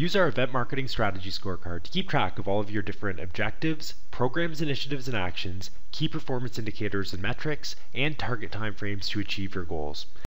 Use our event marketing strategy scorecard to keep track of all of your different objectives, programs, initiatives, and actions, key performance indicators and metrics, and target timeframes to achieve your goals.